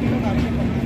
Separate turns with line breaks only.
है